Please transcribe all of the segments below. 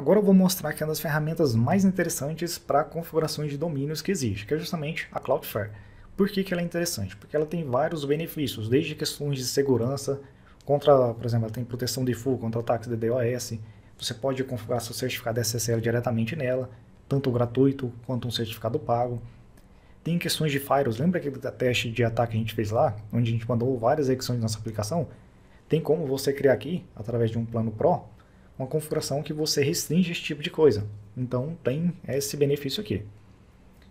Agora eu vou mostrar aqui uma das ferramentas mais interessantes para configurações de domínios que existe, que é justamente a Cloudflare. Por que, que ela é interessante? Porque ela tem vários benefícios, desde questões de segurança, contra, por exemplo, ela tem proteção de full contra ataques de DOS, você pode configurar seu certificado SSL diretamente nela, tanto gratuito quanto um certificado pago. Tem questões de firewalls, lembra aquele teste de ataque que a gente fez lá, onde a gente mandou várias execuções da nossa aplicação? Tem como você criar aqui, através de um plano Pro, uma configuração que você restringe esse tipo de coisa. Então tem esse benefício aqui.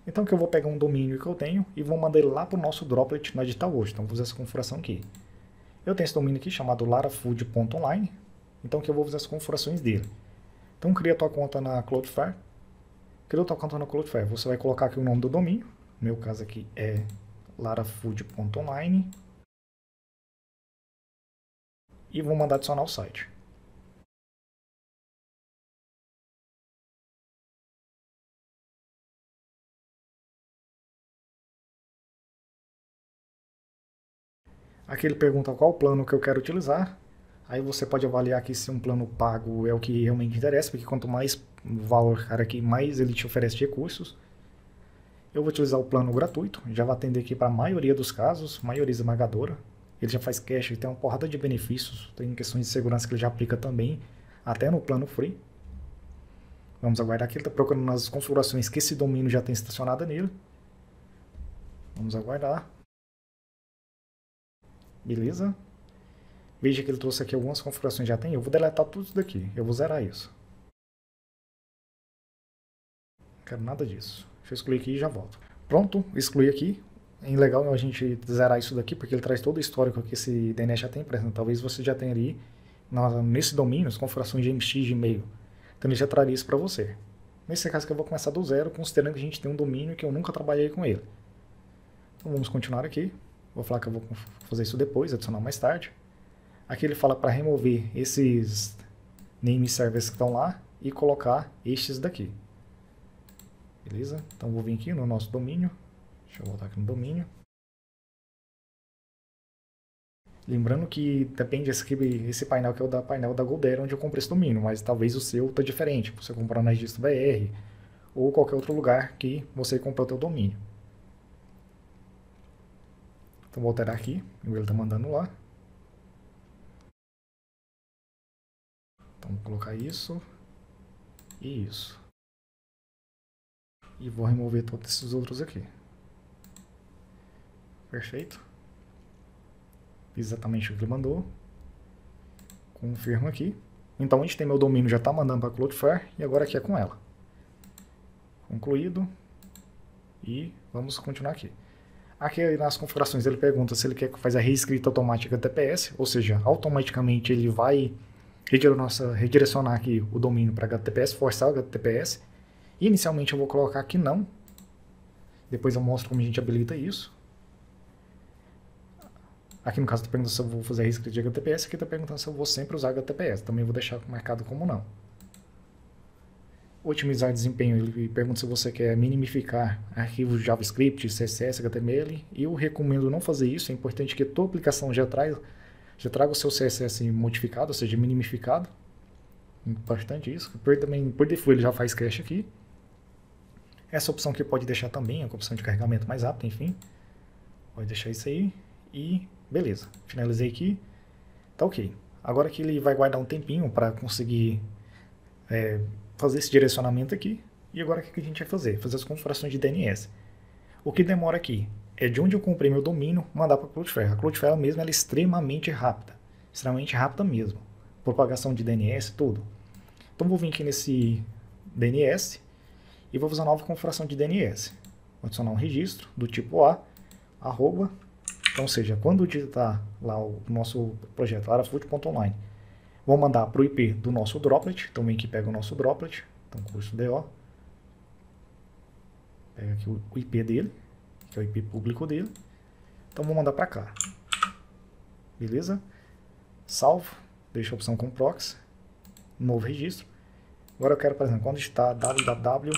Então que eu vou pegar um domínio que eu tenho e vou mandar ele lá para o nosso droplet na DigitalWorld. Então vou fazer essa configuração aqui. Eu tenho esse domínio aqui chamado larafood.online. Então que eu vou fazer as configurações dele. Então cria tua conta na Cloudflare. Criou tua conta na Cloudflare. Você vai colocar aqui o nome do domínio. No meu caso aqui é larafood.online. E vou mandar adicionar o site. Aqui ele pergunta qual plano que eu quero utilizar. Aí você pode avaliar aqui se um plano pago é o que realmente interessa, porque quanto mais valor cara aqui, mais ele te oferece recursos. Eu vou utilizar o plano gratuito, já vai atender aqui para a maioria dos casos, maioria esmagadora. Ele já faz cache, tem uma porrada de benefícios, tem questões de segurança que ele já aplica também, até no plano free. Vamos aguardar aqui, ele está procurando nas configurações que esse domínio já tem estacionado nele. Vamos aguardar. Beleza? Veja que ele trouxe aqui algumas configurações já tem. Eu vou deletar tudo isso daqui. Eu vou zerar isso. Não quero nada disso. Deixa eu excluir aqui e já volto. Pronto, excluí aqui. É legal a gente zerar isso daqui, porque ele traz todo o histórico que esse DNS já tem. Exemplo, talvez você já tenha ali, nesse domínio, as configurações de MX de e-mail. Então ele já traria isso para você. Nesse caso que eu vou começar do zero, considerando que a gente tem um domínio que eu nunca trabalhei com ele. Então vamos continuar aqui. Vou falar que eu vou fazer isso depois, adicionar mais tarde. Aqui ele fala para remover esses name que estão lá e colocar estes daqui. Beleza? Então vou vir aqui no nosso domínio. Deixa eu voltar aqui no domínio. Lembrando que depende esse, esse painel que é o da painel da Goldera, onde eu comprei esse domínio, mas talvez o seu está diferente. Você comprar na Registro BR ou qualquer outro lugar que você comprou o seu domínio. Então vou alterar aqui, ele está mandando lá. Então vou colocar isso e isso. E vou remover todos esses outros aqui. Perfeito. Fiz exatamente o que ele mandou. Confirmo aqui. Então a gente tem meu domínio já está mandando para Cloudflare e agora aqui é com ela. Concluído. E vamos continuar aqui. Aqui nas configurações ele pergunta se ele quer que faça a reescrita automática HTTPS, ou seja, automaticamente ele vai redirecionar aqui o domínio para HTTPS, forçar o HTTPS. Inicialmente eu vou colocar aqui não, depois eu mostro como a gente habilita isso. Aqui no caso está perguntando se eu vou fazer a reescrita de HTTPS, aqui está perguntando se eu vou sempre usar HTTPS, também vou deixar marcado como não otimizar desempenho, ele pergunta se você quer minimificar arquivos JavaScript, CSS, HTML, eu recomendo não fazer isso, é importante que a tua aplicação já, traz, já traga o seu CSS modificado, ou seja, minimificado, importante isso, por, também, por default ele já faz cache aqui, essa opção que pode deixar também, a opção de carregamento mais rápido, enfim, pode deixar isso aí, e beleza, finalizei aqui, tá ok. Agora que ele vai guardar um tempinho para conseguir é, fazer esse direcionamento aqui. E agora o que a gente vai fazer? Fazer as configurações de DNS. O que demora aqui é de onde eu comprei meu domínio, mandar para a Cloudflare. A Cloudflare mesmo é extremamente rápida. Extremamente rápida mesmo. Propagação de DNS, tudo. Então vou vir aqui nesse DNS e vou fazer uma nova configuração de DNS. Vou adicionar um registro do tipo A, arroba, então, ou seja, quando digitar lá o nosso projeto larafood.online Vou mandar para o IP do nosso droplet. Então vem aqui pega o nosso droplet. Então curso DO. Pega aqui o IP dele, que é o IP público dele. Então vou mandar para cá. Beleza? Salvo. Deixa a opção com proxy. Novo registro. Agora eu quero, por exemplo, quando está www.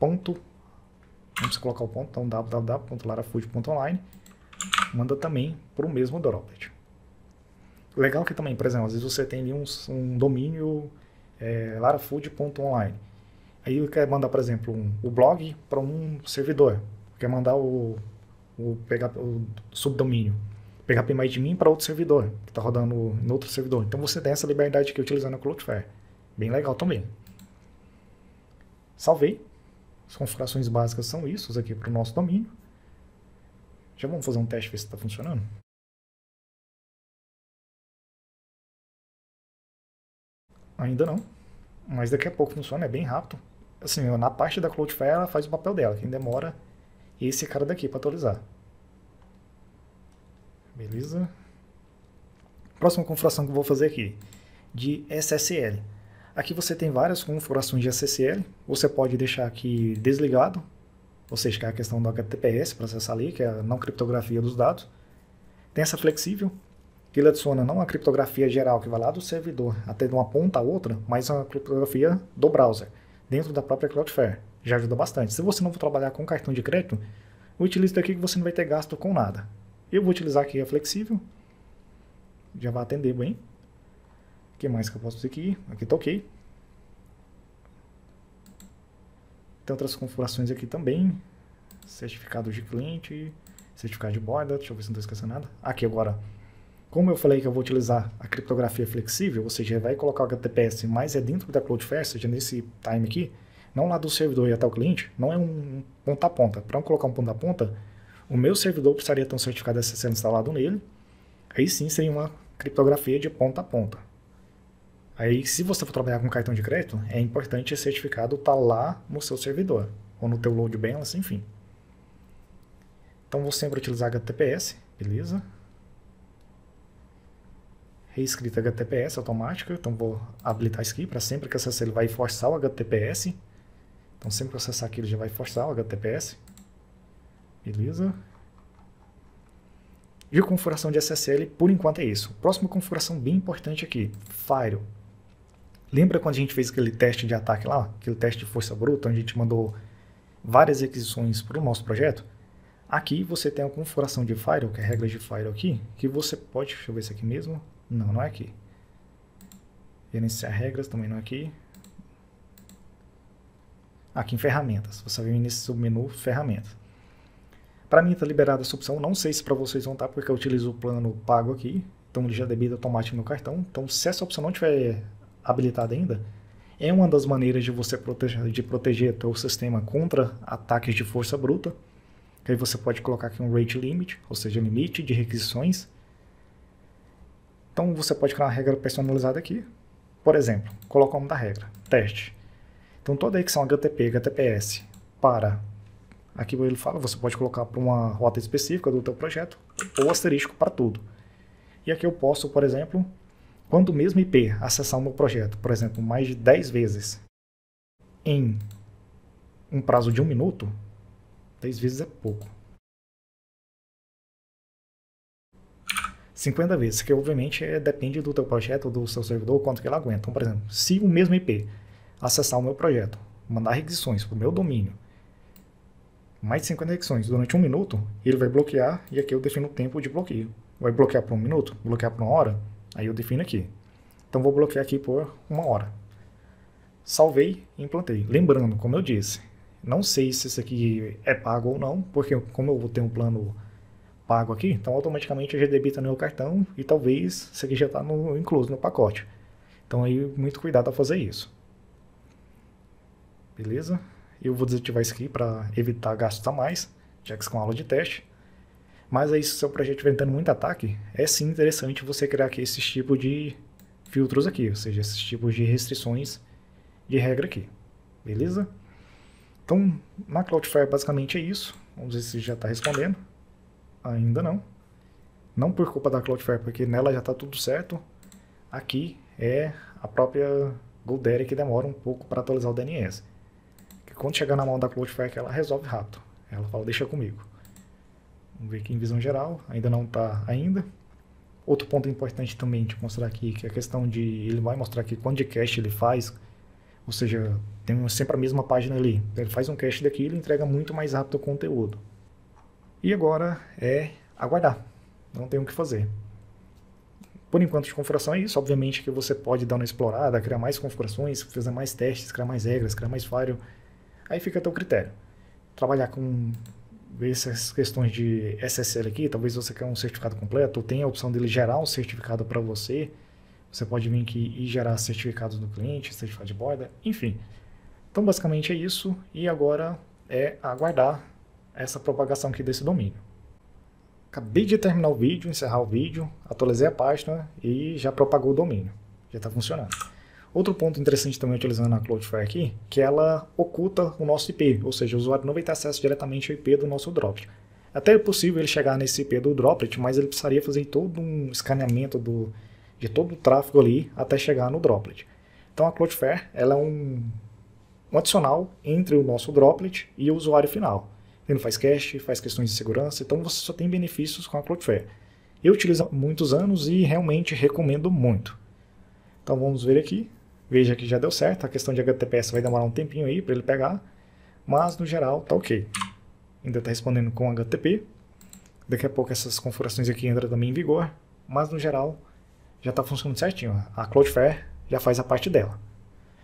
Vamos colocar o ponto, então www.larafood.online. Manda também para o mesmo droplet. Legal que também, por exemplo, às vezes você tem ali um, um domínio é, larafood.online. Aí quer mandar, por exemplo, um, o blog para um servidor. Quer mandar o, o, pegar, o subdomínio. De mim para outro servidor, que está rodando no outro servidor. Então você tem essa liberdade aqui utilizando a Cloudflare. Bem legal também. Salvei. As configurações básicas são isso aqui para o nosso domínio. Já vamos fazer um teste ver se está funcionando. Ainda não, mas daqui a pouco funciona, é bem rápido assim, na parte da Cloudflare ela faz o papel dela, quem demora é esse cara daqui para atualizar. Beleza? Próxima configuração que eu vou fazer aqui, de SSL. Aqui você tem várias configurações de SSL, você pode deixar aqui desligado, ou seja, que é a questão do HTTPS para acessar ali, que é a não criptografia dos dados. Tem essa flexível, que ele adiciona não a criptografia geral que vai lá do servidor até de uma ponta a outra, mas a criptografia do browser dentro da própria Cloudflare. Já ajuda bastante. Se você não for trabalhar com cartão de crédito, utilize daqui que você não vai ter gasto com nada. Eu vou utilizar aqui a flexível. Já vai atender bem. O que mais que eu posso fazer aqui? Aqui está ok. Tem outras configurações aqui também. Certificado de cliente, certificado de borda. Deixa eu ver se não estou esquecendo nada. Aqui agora como eu falei que eu vou utilizar a criptografia flexível, ou seja, vai colocar o HTTPS, mas é dentro da Cloudflare, seja nesse time aqui, não lá do servidor e até o cliente, não é um ponta a ponta. Para colocar um ponta a ponta, o meu servidor precisaria ter um certificado SSL instalado nele, aí sim seria uma criptografia de ponta a ponta. Aí, se você for trabalhar com cartão de crédito, é importante esse certificado estar tá lá no seu servidor, ou no teu load balance, enfim. Então, vou sempre utilizar HTTPS, beleza? Reescrita HTTPS automática, então vou habilitar isso aqui para sempre que acessar ele vai forçar o HTTPS. Então sempre que acessar aqui ele já vai forçar o HTTPS. Beleza? E a configuração de SSL, por enquanto é isso. Próxima configuração bem importante aqui, Firewall. Lembra quando a gente fez aquele teste de ataque lá? Aquele teste de força bruta, onde a gente mandou várias requisições para o nosso projeto? Aqui você tem a configuração de Firewall, que é a regra de Firewall aqui, que você pode, deixa eu ver isso aqui mesmo, não, não é aqui. Gerenciar regras também não é aqui. Aqui em ferramentas. Você vir nesse submenu ferramentas. Para mim está liberada essa opção. Não sei se para vocês vão estar, tá, porque eu utilizo o plano pago aqui. Então ele já debita automático no cartão. Então se essa opção não estiver habilitada ainda, é uma das maneiras de você proteger, de proteger sistema contra ataques de força bruta. Aí você pode colocar aqui um rate limit, ou seja, limite de requisições então você pode criar uma regra personalizada aqui. Por exemplo, coloca o nome da regra, teste. Então toda são HTTP, HTTPS para aqui ele fala, você pode colocar para uma rota específica do teu projeto ou asterisco para tudo. E aqui eu posso, por exemplo, quando o mesmo IP acessar o meu projeto, por exemplo, mais de 10 vezes em um prazo de um minuto, 10 vezes é pouco. 50 vezes, que obviamente é, depende do teu projeto, do seu servidor, quanto que ele aguenta. Então, por exemplo, se o mesmo IP acessar o meu projeto, mandar requisições para o meu domínio, mais de 50 requisições durante um minuto, ele vai bloquear e aqui eu defino o tempo de bloqueio. Vai bloquear por um minuto, bloquear por uma hora, aí eu defino aqui. Então vou bloquear aqui por uma hora. Salvei e implantei. Lembrando, como eu disse, não sei se isso aqui é pago ou não, porque como eu vou ter um plano pago aqui, então automaticamente já debita no meu cartão e talvez isso aqui já está incluso no pacote. Então aí muito cuidado ao fazer isso. Beleza? Eu vou desativar isso aqui para evitar gastos a mais, já que isso é uma aula de teste. Mas aí se o seu projeto estiver tendo muito ataque, é sim interessante você criar aqui esses tipos de filtros aqui, ou seja, esses tipos de restrições de regra aqui. Beleza? Então, na Cloudflare basicamente é isso. Vamos ver se já está respondendo. Ainda não. Não por culpa da Cloudflare, porque nela já está tudo certo. Aqui é a própria GoDaddy que demora um pouco para atualizar o DNS. Que quando chegar na mão da Cloudflare, ela resolve rápido. Ela fala, deixa comigo. Vamos ver aqui em visão geral, ainda não está ainda. Outro ponto importante também de mostrar aqui, que é a questão de, ele vai mostrar aqui quanto de cache ele faz, ou seja, tem sempre a mesma página ali. Ele faz um cache daqui e ele entrega muito mais rápido o conteúdo. E agora é aguardar. Não tem o que fazer. Por enquanto de configuração é isso. Obviamente que você pode dar uma explorada, criar mais configurações, fazer mais testes, criar mais regras, criar mais firewall. Aí fica a teu critério. Trabalhar com essas questões de SSL aqui, talvez você quer um certificado completo, ou tem a opção dele gerar um certificado para você. Você pode vir aqui e gerar certificados do cliente, certificado de borda, enfim. Então, basicamente é isso. E agora é aguardar essa propagação aqui desse domínio. Acabei de terminar o vídeo, encerrar o vídeo, atualizei a página e já propagou o domínio. Já está funcionando. Outro ponto interessante também utilizando a Cloudflare aqui, que ela oculta o nosso IP, ou seja, o usuário não vai ter acesso diretamente ao IP do nosso droplet. Até é possível ele chegar nesse IP do droplet, mas ele precisaria fazer todo um escaneamento do, de todo o tráfego ali até chegar no droplet. Então a Cloudflare ela é um, um adicional entre o nosso droplet e o usuário final. Ele faz cache, faz questões de segurança, então você só tem benefícios com a Cloudflare. Eu utilizo há muitos anos e realmente recomendo muito. Então vamos ver aqui. Veja que já deu certo, a questão de HTTPS vai demorar um tempinho aí para ele pegar, mas no geral tá ok. Ainda está respondendo com HTTP. Daqui a pouco essas configurações aqui entram também em vigor, mas no geral já está funcionando certinho. A Cloudflare já faz a parte dela.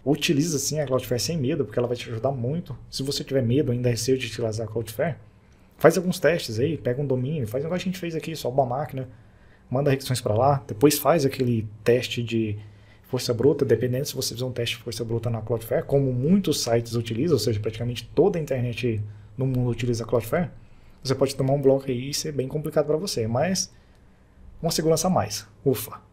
Utiliza sim a Cloudflare sem medo, porque ela vai te ajudar muito. Se você tiver medo, ainda receio de utilizar a Cloudflare, faz alguns testes aí, pega um domínio, faz o que a gente fez aqui, sobe uma máquina, manda requisições para lá, depois faz aquele teste de força bruta, dependendo se você fizer um teste de força bruta na Cloudflare, como muitos sites utilizam, ou seja, praticamente toda a internet no mundo utiliza a Cloudflare, você pode tomar um bloco aí e ser bem complicado para você, mas uma segurança a mais. Ufa!